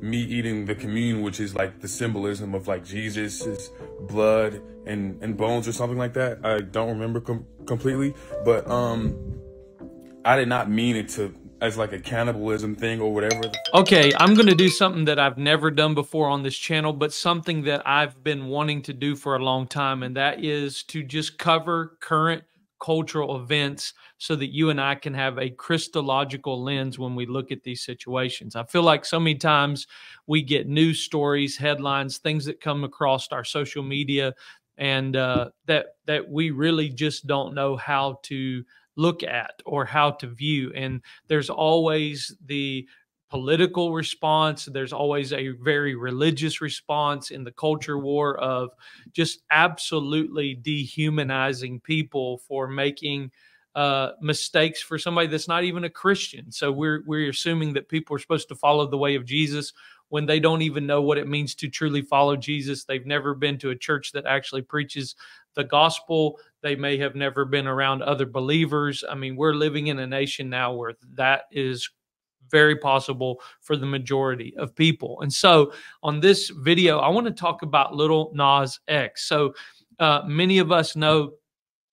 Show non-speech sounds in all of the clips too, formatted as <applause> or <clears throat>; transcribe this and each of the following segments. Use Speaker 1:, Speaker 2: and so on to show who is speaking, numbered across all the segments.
Speaker 1: me eating the communion, which is like the symbolism of like Jesus's blood and, and bones or something like that. I don't remember com- completely, but um, I did not mean it to as like a cannibalism thing or whatever.
Speaker 2: Okay, I'm going to do something that I've never done before on this channel, but something that I've been wanting to do for a long time, and that is to just cover current cultural events so that you and I can have a Christological lens when we look at these situations. I feel like so many times we get news stories, headlines, things that come across our social media, and uh, that that we really just don't know how to look at or how to view. And there's always the political response. There's always a very religious response in the culture war of just absolutely dehumanizing people for making uh, mistakes for somebody that's not even a Christian. So we're we're assuming that people are supposed to follow the way of Jesus when they don't even know what it means to truly follow Jesus. They've never been to a church that actually preaches the gospel. They may have never been around other believers. I mean, we're living in a nation now where that is very possible for the majority of people. And so on this video, I want to talk about Lil Nas X. So uh, many of us know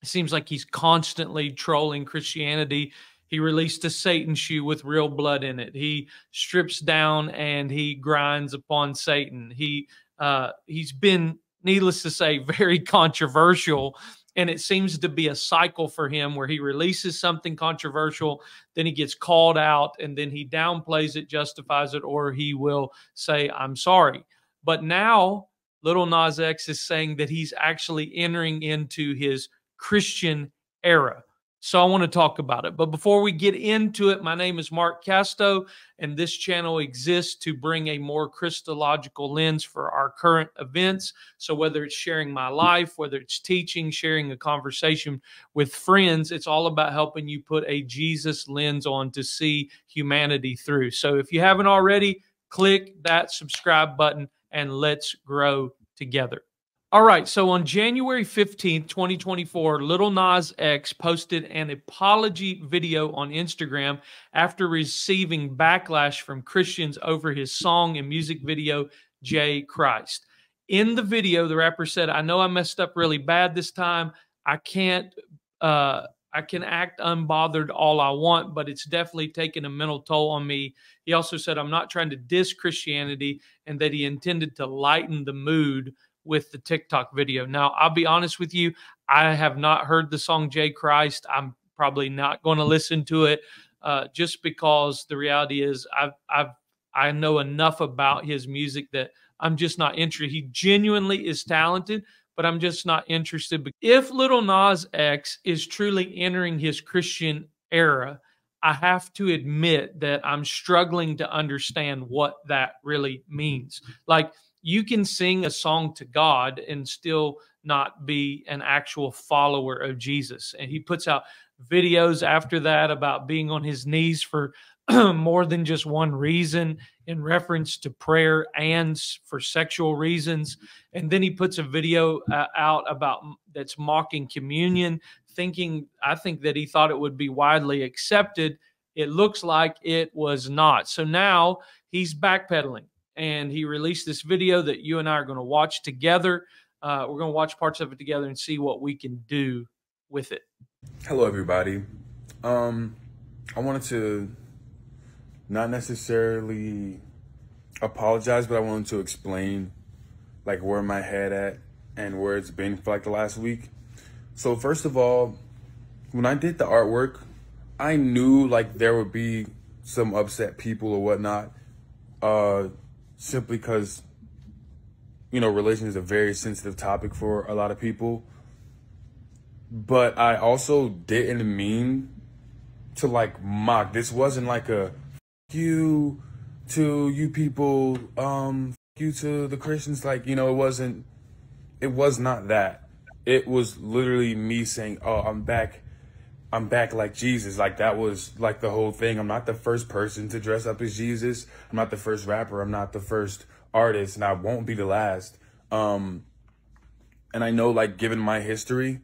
Speaker 2: it seems like he's constantly trolling Christianity. He released a Satan shoe with real blood in it. He strips down and he grinds upon Satan. He uh, he's been, needless to say, <laughs> very controversial. And it seems to be a cycle for him where he releases something controversial, then he gets called out, and then he downplays it, justifies it, or he will say, I'm sorry. But now, Lil Nas X is saying that he's actually entering into his Christian era. So I want to talk about it. But before we get into it, my name is Mark Casto, and this channel exists to bring a more Christological lens for our current events. So whether it's sharing my life, whether it's teaching, sharing a conversation with friends, it's all about helping you put a Jesus lens on to see humanity through. So if you haven't already, click that subscribe button and let's grow together. All right. So on January 15th, 2024, Lil Nas X posted an apology video on Instagram after receiving backlash from Christians over his song and music video, J Christ. In the video, the rapper said, I know I messed up really bad this time. I can't, uh, I can act unbothered all I want, but it's definitely taken a mental toll on me. He also said, I'm not trying to diss Christianity and that he intended to lighten the mood with the TikTok video. Now, I'll be honest with you, I have not heard the song J Christ. I'm probably not going to listen to it uh, just because the reality is I've, I've, I know enough about his music that I'm just not interested. He genuinely is talented, but I'm just not interested. If Lil Nas X is truly entering his Christian era, I have to admit that I'm struggling to understand what that really means. Like, you can sing a song to God and still not be an actual follower of Jesus. And he puts out videos after that about being on his knees for <clears throat> more than just one reason in reference to prayer and for sexual reasons. And then he puts a video uh, out about that's mocking communion, thinking, I think that he thought it would be widely accepted. It looks like it was not. So now he's backpedaling and he released this video that you and I are going to watch together. Uh, we're going to watch parts of it together and see what we can do with it.
Speaker 1: Hello, everybody. Um, I wanted to not necessarily apologize, but I wanted to explain like where my head at and where it's been for like the last week. So first of all, when I did the artwork, I knew like there would be some upset people or whatnot. Uh, simply because, you know, religion is a very sensitive topic for a lot of people. But I also didn't mean to like mock. This wasn't like a you to you people, um, you to the Christians. Like, you know, it wasn't, it was not that. It was literally me saying, oh, I'm back I'm back like Jesus. Like that was like the whole thing. I'm not the first person to dress up as Jesus. I'm not the first rapper. I'm not the first artist, and I won't be the last. Um, and I know, like, given my history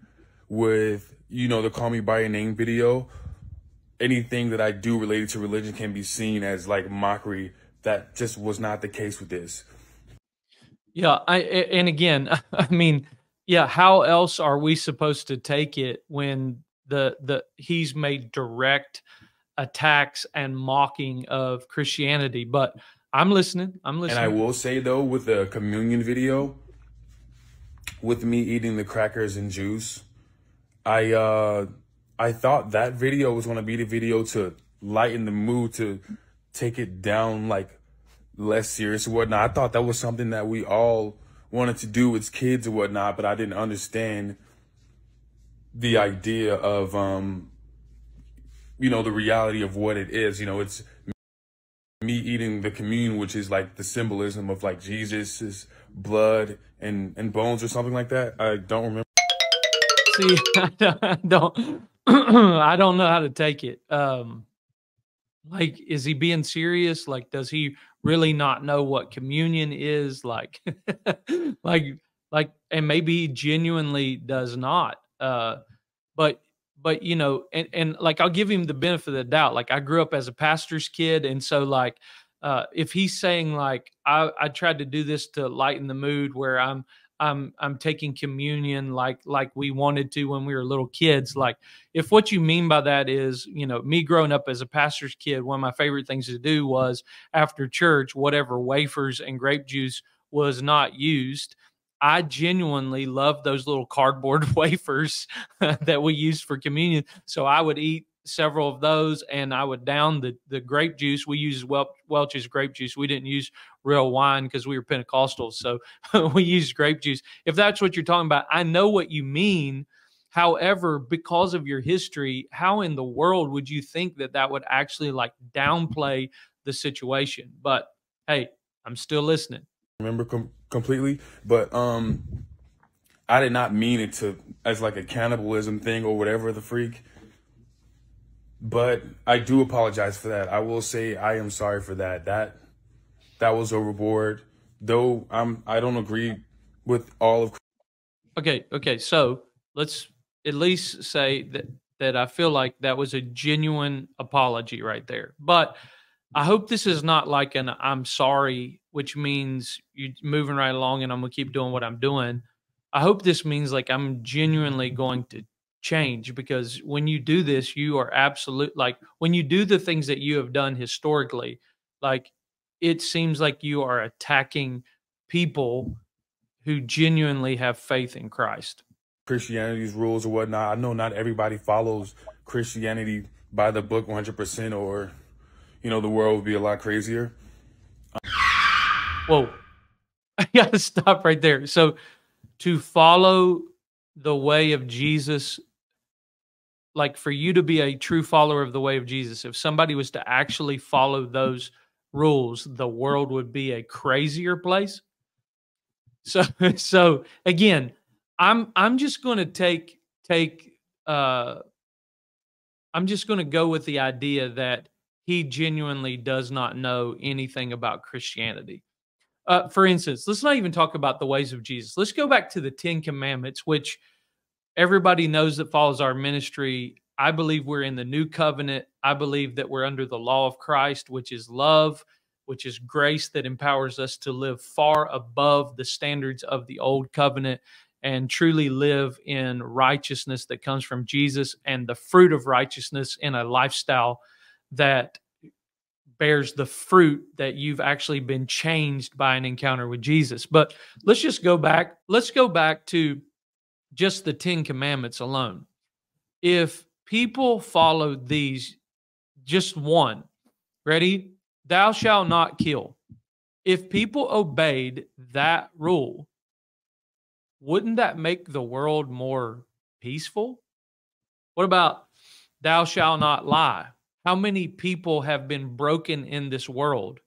Speaker 1: with you know the "Call Me by Your Name" video, anything that I do related to religion can be seen as like mockery that just was not the case with this.
Speaker 2: Yeah, I and again, <laughs> I mean, yeah, how else are we supposed to take it when the the he's made direct attacks and mocking of Christianity? But I'm listening. I'm listening.
Speaker 1: And I will say though, with the communion video, with me eating the crackers and juice, I uh I thought that video was gonna be the video to lighten the mood to take it down like less serious or whatnot. I thought that was something that we all wanted to do as kids or whatnot, but I didn't understand the idea of um you know the reality of what it is. You know, it's me eating the communion, which is like the symbolism of like Jesus's blood and and bones or something like that. I don't remember.
Speaker 2: See, <laughs> I don't, <clears throat> I don't know how to take it. Um, like, is he being serious? Like, does he really not know what communion is? Like, <laughs> like, like, and maybe he genuinely does not. Uh, but, but you know, and and like, I'll give him the benefit of the doubt. Like, I grew up as a pastor's kid, and so like, uh, if he's saying like, I I tried to do this to lighten the mood, where I'm I'm I'm taking communion like like we wanted to when we were little kids. Like if what you mean by that is, you know, me growing up as a pastor's kid, one of my favorite things to do was after church, whatever wafers and grape juice was not used. I genuinely love those little cardboard <laughs> wafers <laughs> that we used for communion. So I would eat several of those and I would down the the grape juice. We use Wel- Welch's grape juice. We didn't use real wine because we were Pentecostals. So <laughs> we used grape juice. If that's what you're talking about, I know what you mean. However, because of your history, how in the world would you think that that would actually like downplay the situation? But hey, I'm still listening.
Speaker 1: Remember com- completely, but um I did not mean it to as like a cannibalism thing or whatever the freak. But I do apologize for that. I will say I am sorry for that. That that was overboard. Though I'm I don't agree with all of
Speaker 2: Okay, okay. So let's at least say that that I feel like that was a genuine apology right there. But I hope this is not like an I'm sorry, which means you're moving right along and I'm gonna keep doing what I'm doing. I hope this means like I'm genuinely going to change because when you do this, you are absolute like when you do the things that you have done historically, like it seems like you are attacking people who genuinely have faith in Christ.
Speaker 1: Christianity's rules or whatnot. I know not everybody follows Christianity by the book 100%, or, you know, the world would be a lot crazier.
Speaker 2: Whoa. <laughs> I got to stop right there. So, to follow the way of Jesus, like for you to be a true follower of the way of Jesus, if somebody was to actually follow those rules, the world would be a crazier place. So <laughs> so again, I'm I'm just going to take take uh I'm just going to go with the idea that he genuinely does not know anything about Christianity. Uh, for instance, let's not even talk about the ways of Jesus. Let's go back to the Ten Commandments, which everybody knows that follows our ministry I believe we're in the new covenant. I believe that we're under the law of Christ, which is love, which is grace that empowers us to live far above the standards of the old covenant and truly live in righteousness that comes from Jesus and the fruit of righteousness in a lifestyle that bears the fruit that you've actually been changed by an encounter with Jesus. But let's just go back. Let's go back to just the 10 commandments alone. If people followed these, just one. Ready? Thou shalt not kill. If people obeyed that rule, wouldn't that make the world more peaceful? What about thou shalt not lie? How many people have been broken in this world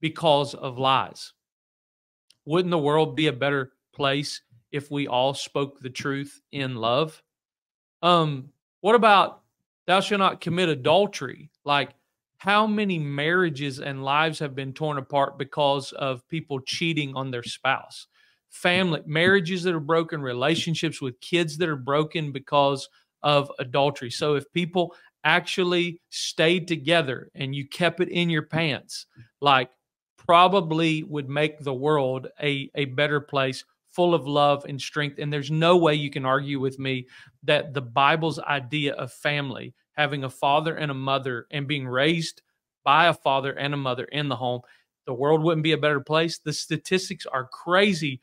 Speaker 2: because of lies? Wouldn't the world be a better place if we all spoke the truth in love? Um, what about thou shalt not commit adultery? Like, how many marriages and lives have been torn apart because of people cheating on their spouse? Family marriages that are broken, relationships with kids that are broken because of adultery. So, if people actually stayed together and you kept it in your pants, like probably would make the world a, a better place full of love and strength. And there's no way you can argue with me that the Bible's idea of family, having a father and a mother and being raised by a father and a mother in the home, the world wouldn't be a better place. The statistics are crazy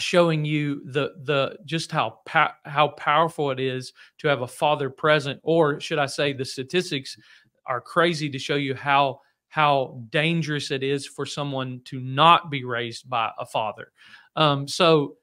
Speaker 2: showing you the the just how how powerful it is to have a father present or should I say the statistics are crazy to show you how how dangerous it is for someone to not be raised by a father. Um, so,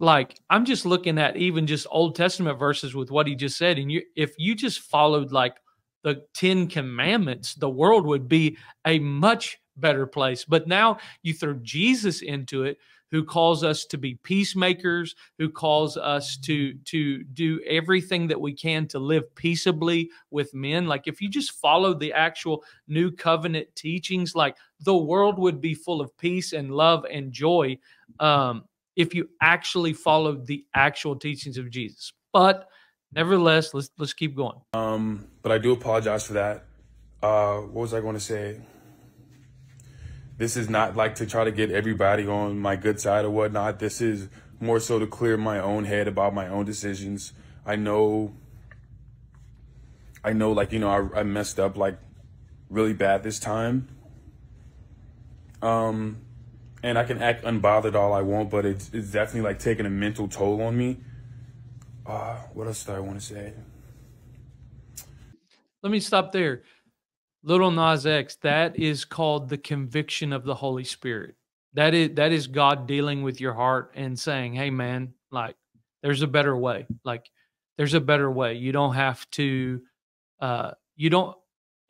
Speaker 2: like, I'm just looking at even just Old Testament verses with what he just said, and you, if you just followed like the Ten Commandments, the world would be a much better place. But now you throw Jesus into it, who calls us to be peacemakers, who calls us to to do everything that we can to live peaceably with men. Like if you just follow the actual new covenant teachings, like the world would be full of peace and love and joy um, if you actually followed the actual teachings of Jesus. But nevertheless, let's let's keep going.
Speaker 1: Um, but I do apologize for that. Uh, what was I going to say? This is not like to try to get everybody on my good side or whatnot. This is more so to clear my own head about my own decisions. I know, I know, like, you know, I, I messed up like really bad this time. Um, and I can act unbothered all I want, but it's, it's definitely like taking a mental toll on me. Uh, what else do I want to say?
Speaker 2: Let me stop there. Lil Nas X, that is called the conviction of the Holy Spirit. That is that is God dealing with your heart and saying, "Hey, man, like there's a better way. Like there's a better way. You don't have to. Uh, you don't.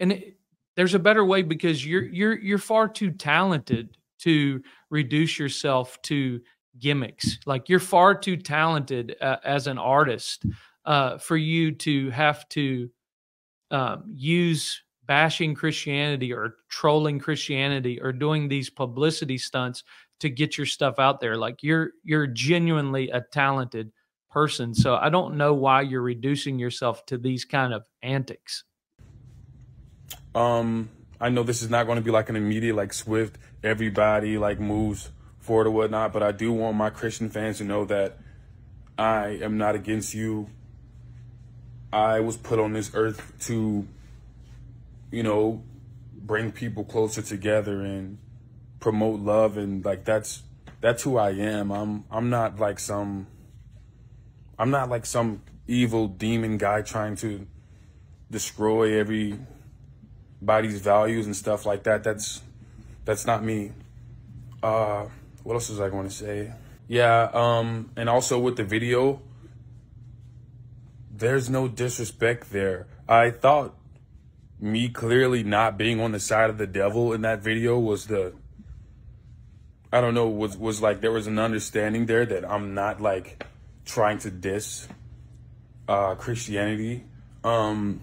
Speaker 2: And it, there's a better way because you're you're you're far too talented to reduce yourself to gimmicks. Like you're far too talented uh, as an artist uh, for you to have to um, use bashing Christianity or trolling Christianity or doing these publicity stunts to get your stuff out there. Like you're you're genuinely a talented person. So I don't know why you're reducing yourself to these kind of antics.
Speaker 1: Um, I know this is not going to be like an immediate like swift everybody like moves forward or whatnot, but I do want my Christian fans to know that I am not against you. I was put on this earth to you know, bring people closer together and promote love and like that's that's who I am. I'm I'm not like some I'm not like some evil demon guy trying to destroy everybody's values and stuff like that. That's that's not me. Uh what else was I going to say? Yeah, um and also with the video there's no disrespect there. I thought me clearly not being on the side of the devil in that video was the I don't know was was like there was an understanding there that I'm not like trying to diss uh Christianity. Um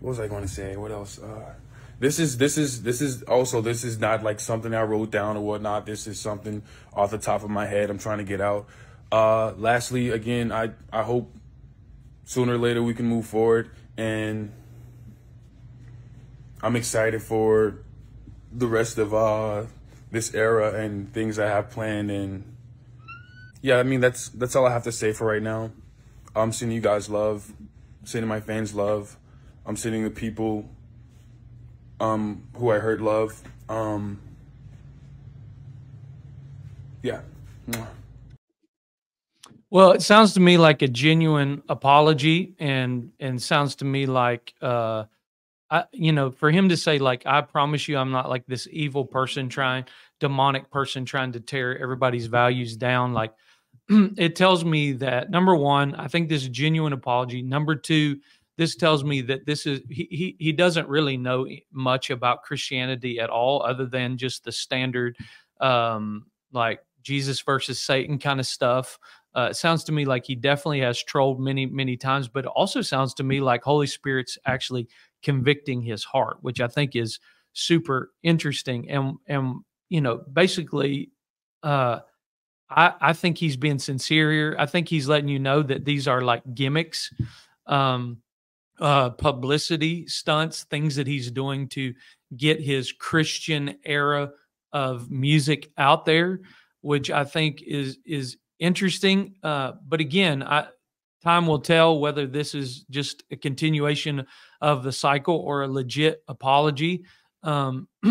Speaker 1: what was I going to say? What else? Uh this is this is this is also this is not like something I wrote down or whatnot. This is something off the top of my head I'm trying to get out. Uh lastly, again, I I hope sooner or later we can move forward and I'm excited for the rest of uh, this era and things I have planned. And yeah, I mean that's that's all I have to say for right now. I'm sending you guys love, sending my fans love. I'm sending the people um, who I hurt love. Um, yeah.
Speaker 2: Well, it sounds to me like a genuine apology, and and sounds to me like, uh, I, you know, for him to say like, "I promise you, I'm not like this evil person trying, demonic person trying to tear everybody's values down." Like, <clears throat> it tells me that number one, I think this is genuine apology. Number two, this tells me that this is he, he he doesn't really know much about Christianity at all, other than just the standard, um, like Jesus versus Satan kind of stuff. Uh, it sounds to me like he definitely has trolled many, many times, but also sounds to me like Holy Spirit's actually convicting his heart, which I think is super interesting. And and you know, basically, uh, I I think he's being sincere here. I think he's letting you know that these are like gimmicks, um, uh, publicity stunts, things that he's doing to get his Christian era of music out there, which I think is is interesting. Uh, but again, I, time will tell whether this is just a continuation of the cycle or a legit apology. Um, <clears throat>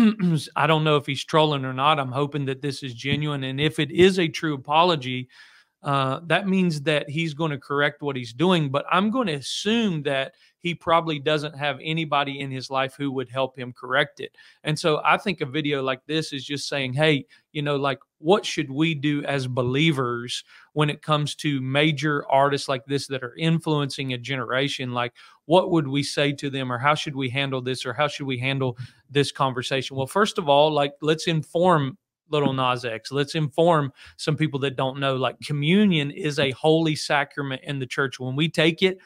Speaker 2: I don't know if he's trolling or not. I'm hoping that this is genuine, and if it is a true apology, uh, that means that he's going to correct what he's doing. But I'm going to assume that he probably doesn't have anybody in his life who would help him correct it. And so I think a video like this is just saying, hey, you know, like what should we do as believers when it comes to major artists like this that are influencing a generation? Like, what would we say to them, or how should we handle this, or how should we handle this conversation? Well, first of all, like, let's inform Lil Nas X. Let's inform some people that don't know. Like communion is a holy sacrament in the church. When we take it,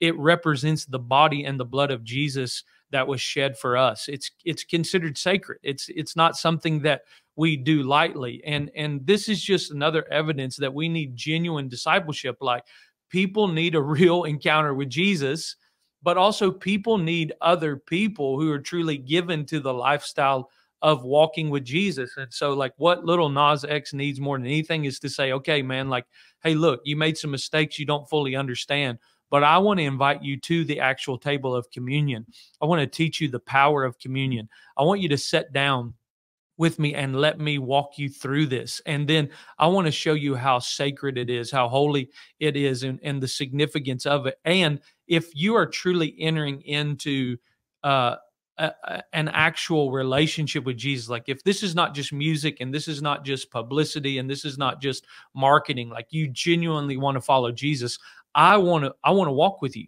Speaker 2: it represents the body and the blood of Jesus that was shed for us. It's it's considered sacred. It's it's not something that we do lightly. And and this is just another evidence that we need genuine discipleship like people need a <laughs> real encounter with Jesus, but also people need other people who are truly given to the lifestyle of walking with Jesus. And so, like, what Lil Nas X needs more than anything is to say, okay, man, like, hey, look, you made some mistakes you don't fully understand but I want to invite you to the actual table of communion. I want to teach you the power of communion. I want you to sit down with me and let me walk you through this. And then I want to show you how sacred it is, how holy it is, and, and the significance of it. And if you are truly entering into uh, a, an actual relationship with Jesus, like if this is not just music and this is not just publicity and this is not just marketing, like you genuinely want to follow Jesus, I want to I want to walk with you.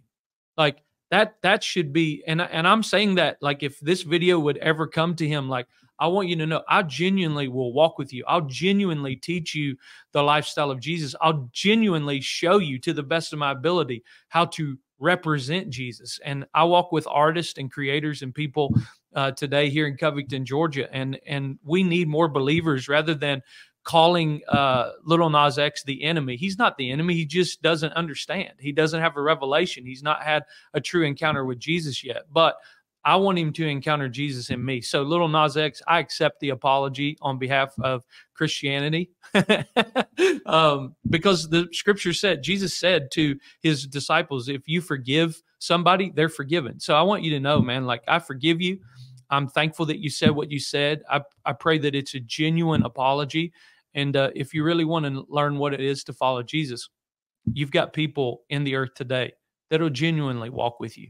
Speaker 2: Like that that should be and and I'm saying that like if this video would ever come to him like I want you to know I genuinely will walk with you. I'll genuinely teach you the lifestyle of Jesus. I'll genuinely show you to the best of my ability how to represent Jesus. And I walk with artists and creators and people uh, today here in Covington, Georgia, and and we need more believers rather than calling uh, Lil Nas X the enemy. He's not the enemy. He just doesn't understand. He doesn't have a revelation. He's not had a true encounter with Jesus yet. But I want him to encounter Jesus in me. So, Lil Nas X, I accept the apology on behalf of Christianity, <laughs> um, because the Scripture said Jesus said to his disciples, "If you forgive somebody, they're forgiven." So, I want you to know, man, like I forgive you. I'm thankful that you said what you said. I, I pray that it's a genuine apology and uh, if you really want to learn what it is to follow Jesus, you've got people in the earth today that'll genuinely walk with you.